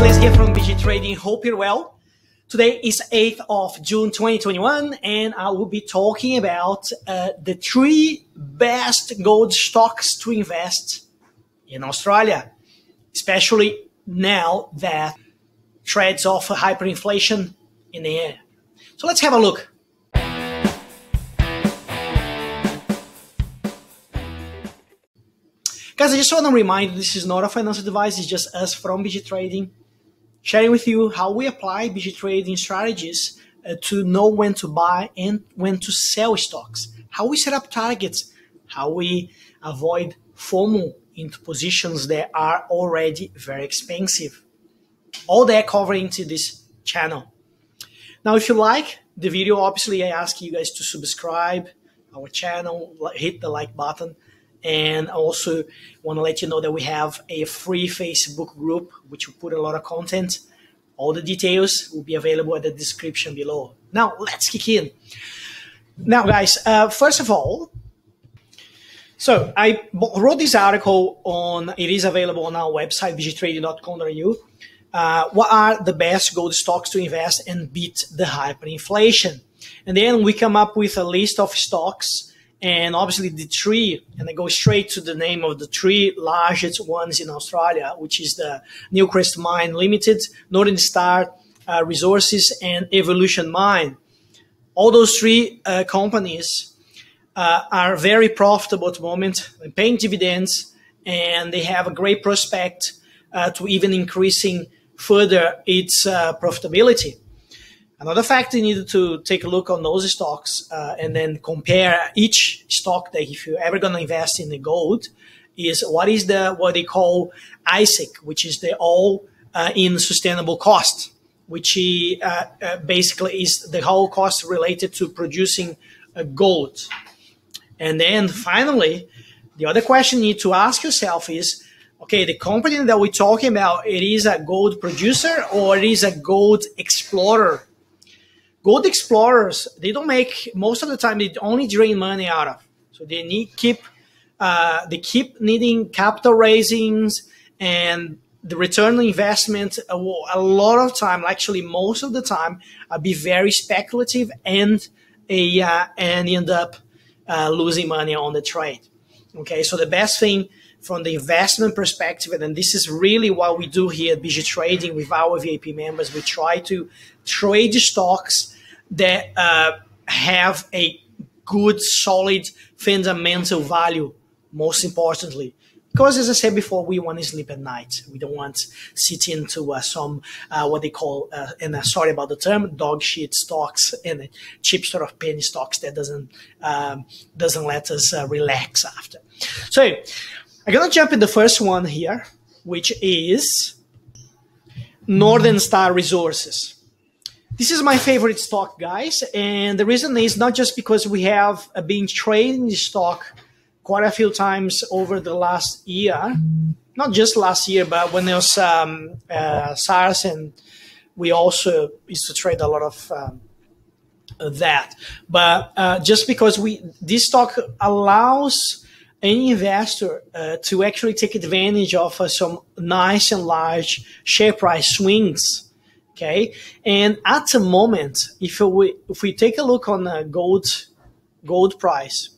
Liz here from BG Trading. Hope you're well. Today is 8th of June 2021, and I will be talking about uh, the three best gold stocks to invest in Australia, especially now that threats of hyperinflation in the air. So let's have a look. Guys, I just want to remind you this is not a financial advice, it's just us from BG Trading sharing with you how we apply BG Trading strategies uh, to know when to buy and when to sell stocks, how we set up targets, how we avoid FOMO into positions that are already very expensive. All that covered into this channel. Now, if you like the video, obviously I ask you guys to subscribe our channel, hit the like button, and also want to let you know that we have a free Facebook group, which we put a lot of content. All the details will be available at the description below. Now, let's kick in. Now, guys, uh, first of all, so I wrote this article on, it is available on our website, bgtrading.com.au. Uh, what are the best gold stocks to invest and beat the hyperinflation? And then we come up with a list of stocks and obviously the three, and I go straight to the name of the three largest ones in Australia, which is the Newcrest Mine Limited, Northern Star uh, Resources, and Evolution Mine. All those three uh, companies uh, are very profitable at the moment, paying dividends, and they have a great prospect uh, to even increasing further its uh, profitability. Another fact you need to take a look on those stocks uh, and then compare each stock that if you're ever going to invest in the gold is what is the what they call ISIC, which is the all uh, in sustainable cost, which uh, uh, basically is the whole cost related to producing uh, gold. And then finally, the other question you need to ask yourself is, okay, the company that we're talking about, it is a gold producer or it is a gold explorer gold explorers they don't make most of the time they only drain money out of. So they need keep uh, they keep needing capital raisings and the return on investment a, lot of time actually most of the time uh, be very speculative and a uh, and end up uh, losing money on the trade. Okay so the best thing from the investment perspective, and this is really what we do here at BG Trading with our VIP members. We try to trade stocks that uh, have a good, solid fundamental value, most importantly. Because as I said before, we want to sleep at night. We don't want sit into uh, some uh, what they call, uh, and uh, sorry about the term, dog shit stocks and cheap sort of penny stocks that doesn't um, doesn't let us uh, relax after. So I'm gonna jump in the first one here, which is Northern Star Resources. This is my favorite stock, guys. And the reason is not just because we have uh, been trading this stock quite a few times over the last year, not just last year, but when there was um, uh, SARS and we also used to trade a lot of um, that. But uh, just because we this stock allows any investor uh, to actually take advantage of uh, some nice and large share price swings Okay, and at the moment, if we if we take a look on the gold gold price,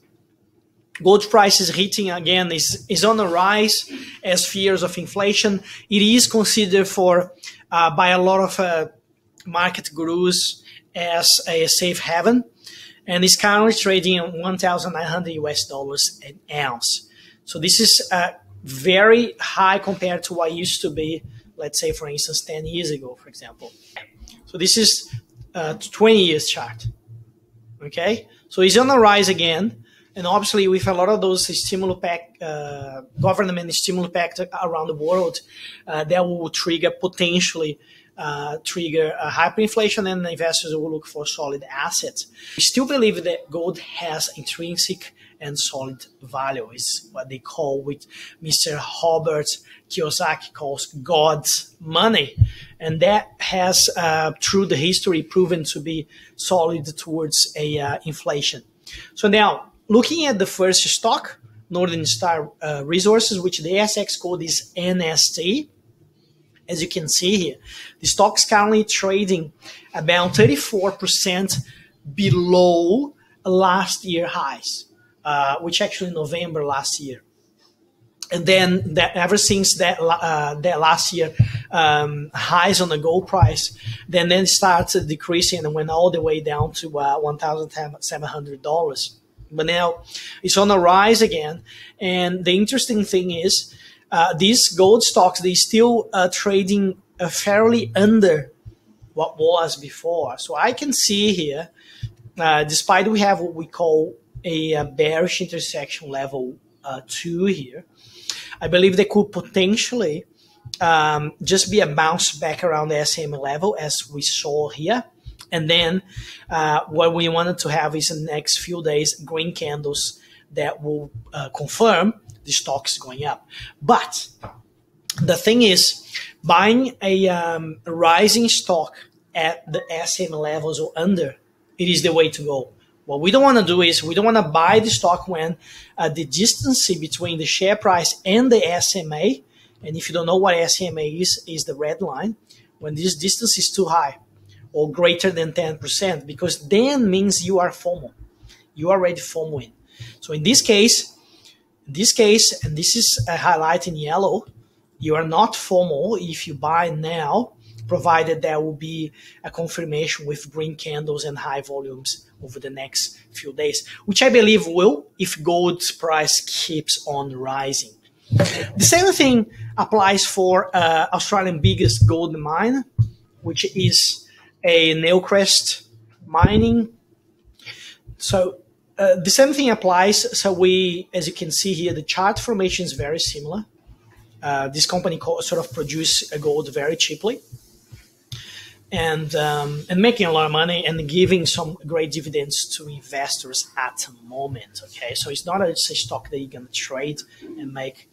gold price is hitting again is is on the rise as fears of inflation. It is considered for uh, by a lot of uh, market gurus as a safe haven, and is currently trading at 1,900 US dollars an ounce. So this is uh, very high compared to what used to be let's say, for instance, 10 years ago, for example. So this is a 20 years chart. Okay, so it's on the rise again, and obviously with a lot of those stimulus pack, uh, government stimulus pack around the world, uh, that will trigger potentially uh, trigger hyperinflation, and investors will look for solid assets. We still believe that gold has intrinsic and solid value is what they call with Mr. Robert Kiyosaki calls God's money. And that has, uh, through the history, proven to be solid towards a uh, inflation. So now, looking at the first stock, Northern Star uh, Resources, which the ASX code is NST, as you can see here, the stock's currently trading about 34% below last year highs, uh, which actually November last year. And then that ever since that uh, that last year um, highs on the gold price, then then started decreasing and went all the way down to uh, one thousand seven hundred dollars. But now it's on the rise again. And the interesting thing is, uh, these gold stocks they still uh, trading uh, fairly under what was before. So I can see here, uh, despite we have what we call a, a bearish intersection level uh, two here, I believe they could potentially um, just be a bounce back around the SMA level as we saw here. And then uh, what we wanted to have is the next few days green candles that will confirm the stock's going up. But the thing is, buying a, um, rising stock at the SMA levels or under, it is the way to go. What we don't want to do is we don't want to buy the stock when uh, the distance between the share price and the SMA, and if you don't know what SMA is, is the red line, when this distance is too high or greater than 10%, because then means you are FOMO. You are already FOMOing. So in this case, in this case, and this is a highlight in yellow, you are not FOMO if you buy now, provided there will be a confirmation with green candles and high volumes over the next few days, which I believe will if gold's price keeps on rising. The same thing applies for uh, Australian biggest gold mine, which is a Newcrest mining. So uh, the same thing applies. So we, as you can see here, the chart formation is very similar. Uh, this company sort of produce gold very cheaply and um, and making a lot of money and giving some great dividends to investors at the moment. Okay, so it's not a, it's a stock that you're gonna trade and make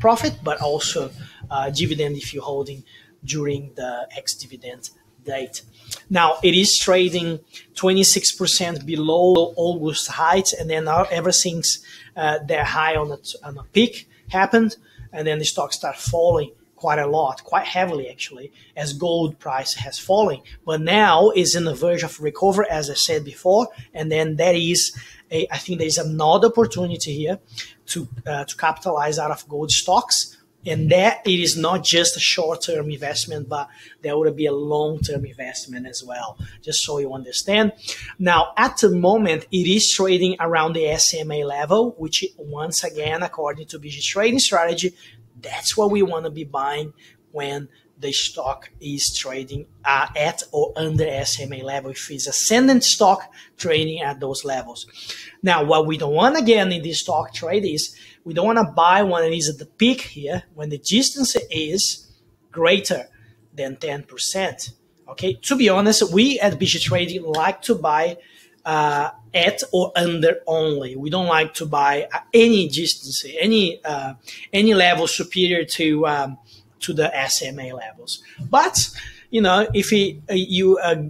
profit, but also uh, dividend if you're holding during the ex dividend date. Now it is trading 26% below August heights, and then ever since uh, their high on the on the peak happened, and then the stock start falling quite a lot, quite heavily actually, as gold price has fallen. But now is in the verge of recover, as I said before, and then there is a, I think there is another opportunity here to uh, to capitalize out of gold stocks and that it is not just a short-term investment but there would be a long-term investment as well just so you understand now at the moment it is trading around the sma level which once again according to bg trading strategy that's what we want to be buying when the stock is trading uh, at or under SMA level if it's ascendant stock trading at those levels. Now, what we don't want again in this stock trade is we don't want to buy when it is at the peak here when the distance is greater than 10%. Okay, to be honest, we at BG Trading like to buy uh, at or under only. We don't like to buy any distance, any uh, any level superior to um, to the SMA levels. But you know, if it, uh, you uh,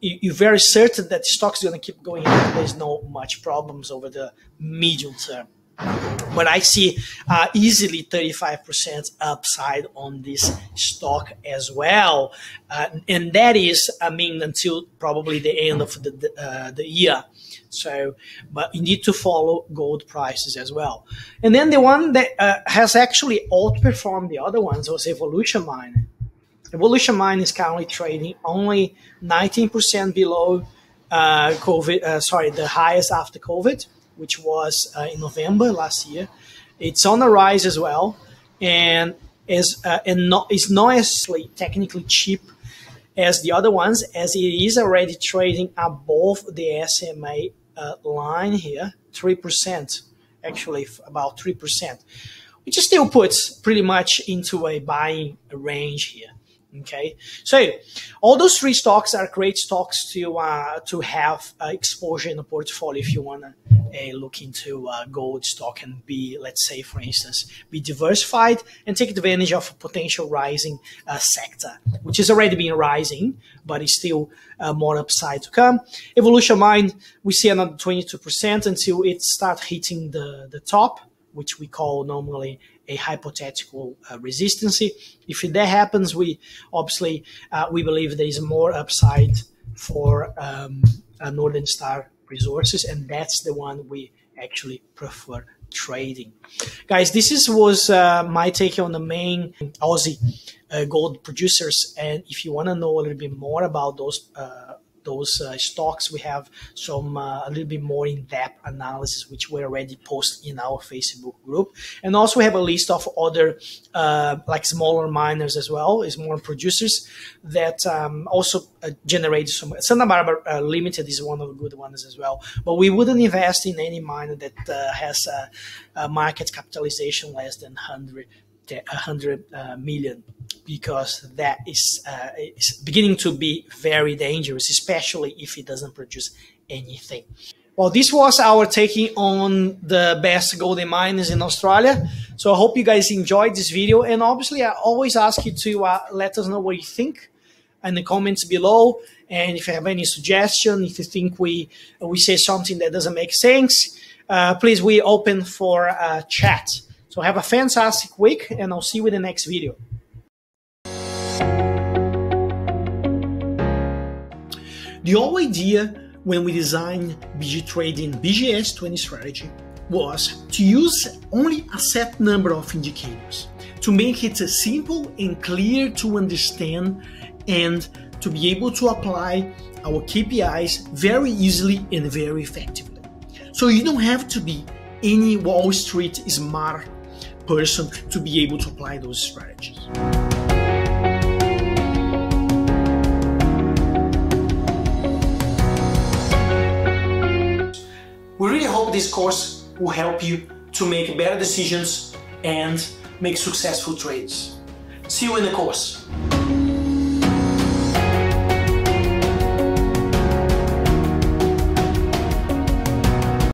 you're very certain that the stock's going to keep going up, there's no much problems over the medium term. But I see uh, easily 35% upside on this stock as well. Uh, and that is, I mean, until probably the end of the, uh, the year. So, but you need to follow gold prices as well. And then the one that uh, has actually outperformed the other ones was Evolution Mine. Evolution Mine is currently trading only 19% below uh, COVID, uh, sorry, the highest after COVID, which was uh, in November last year. It's on the rise as well, and is uh, and not is not as technically cheap as the other ones, as it is already trading above the SMA uh, line here, 3%, actually about 3%, which still puts pretty much into a buying range here. Okay, so all those three stocks are great stocks to uh, to have uh, exposure in the portfolio if you want to uh, look into uh, gold stock and be, let's say, for instance, be diversified and take advantage of a potential rising uh, sector, which is already been rising, but is still uh, more upside to come. Evolution Mine, we see another 22% until it start hitting the, the top which we call normally a hypothetical uh, resistance. If that happens, we obviously uh, we believe there is more upside for um, Northern Star resources, and that's the one we actually prefer trading. Guys, this is, was uh, my take on the main Aussie uh, gold producers, and if you want to know a little bit more about those uh, those uh, stocks. We have some uh, a little bit more in-depth analysis, which we already post in our Facebook group, and also we have a list of other uh, like smaller miners as well, smaller producers that um, also generate some. Santa Barbara Limited is one of the good ones as well, but we wouldn't invest in any miner that has a, a market capitalization less than hundred 100 uh, million because that is, uh, beginning to be very dangerous, especially if it doesn't produce anything. Well, this was our taking on the best golden mines in Australia. So I hope you guys enjoyed this video. And obviously, I always ask you to uh, let us know what you think in the comments below. And if you have any suggestion, if you think we we say something that doesn't make sense, uh, please, we open for a chat. So have a fantastic week and I'll see you in the next video. The whole idea when we designed BG Trading BGS 20 strategy was to use only a set number of indicators to make it simple and clear to understand and to be able to apply our KPIs very easily and very effectively. So you don't have to be any Wall Street smart person to be able to apply those strategies. We really hope this course will help you to make better decisions and make successful trades. See you in the course.